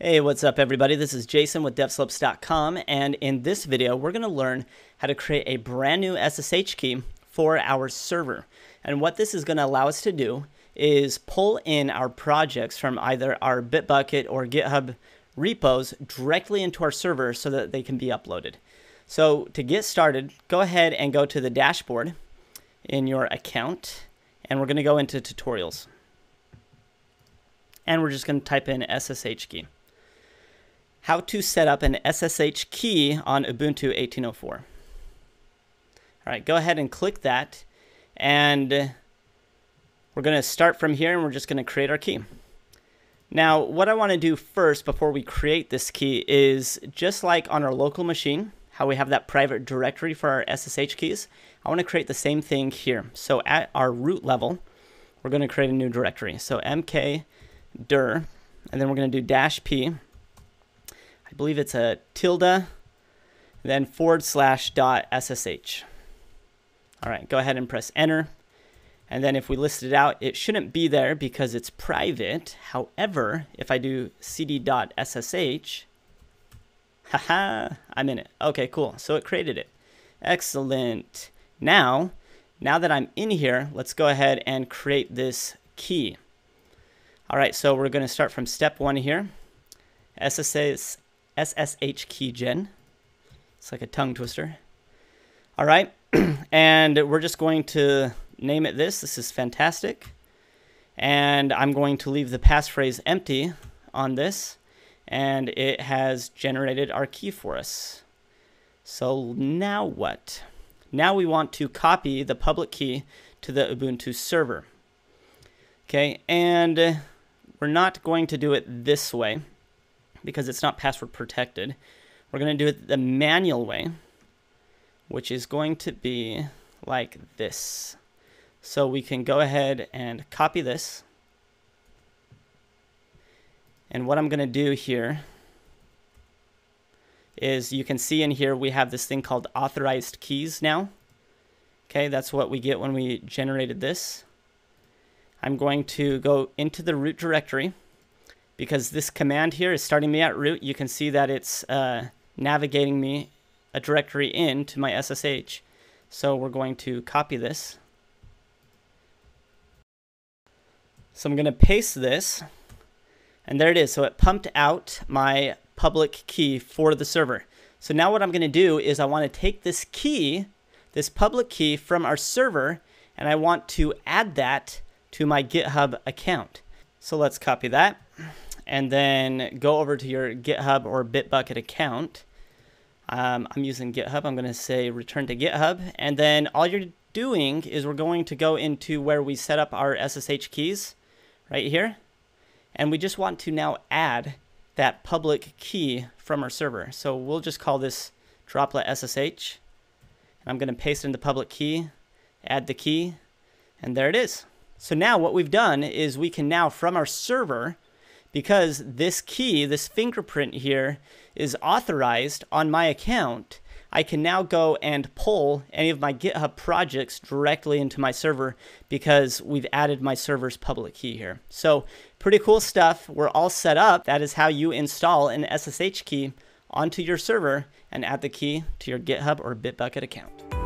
Hey, what's up everybody? This is Jason with devslopes.com and in this video we're going to learn how to create a brand new SSH key for our server. And what this is going to allow us to do is pull in our projects from either our Bitbucket or GitHub repos directly into our server so that they can be uploaded. So to get started, go ahead and go to the dashboard in your account and we're going to go into tutorials. And we're just going to type in SSH key how to set up an SSH key on Ubuntu 18.04. All right, go ahead and click that. And we're going to start from here and we're just going to create our key. Now, what I want to do first before we create this key is just like on our local machine, how we have that private directory for our SSH keys, I want to create the same thing here. So at our root level, we're going to create a new directory. So mk dir, and then we're going to do dash p, believe it's a tilde, then forward slash dot SSH. All right, go ahead and press enter. And then if we list it out, it shouldn't be there because it's private. However, if I do cd.ssh, haha, I'm in it. Okay, cool. So it created it. Excellent. Now, now that I'm in here, let's go ahead and create this key. All right, so we're going to start from step one here. SSH, SSH keygen. It's like a tongue twister. All right, and we're just going to name it this. This is fantastic. And I'm going to leave the passphrase empty on this, and it has generated our key for us. So now what? Now we want to copy the public key to the Ubuntu server. Okay, and we're not going to do it this way because it's not password protected. We're going to do it the manual way, which is going to be like this. So we can go ahead and copy this. And what I'm going to do here is you can see in here we have this thing called authorized keys now. Okay, that's what we get when we generated this. I'm going to go into the root directory because this command here is starting me at root. You can see that it's uh, navigating me a directory in to my SSH. So we're going to copy this. So I'm going to paste this. And there it is. So it pumped out my public key for the server. So now what I'm going to do is I want to take this key, this public key from our server, and I want to add that to my GitHub account. So let's copy that and then go over to your GitHub or Bitbucket account. Um, I'm using GitHub. I'm going to say return to GitHub. And then all you're doing is we're going to go into where we set up our SSH keys right here. And we just want to now add that public key from our server. So we'll just call this droplet SSH. And I'm going to paste in the public key, add the key, and there it is. So now what we've done is we can now from our server because this key, this fingerprint here, is authorized on my account, I can now go and pull any of my GitHub projects directly into my server because we've added my server's public key here. So pretty cool stuff. We're all set up. That is how you install an SSH key onto your server and add the key to your GitHub or Bitbucket account.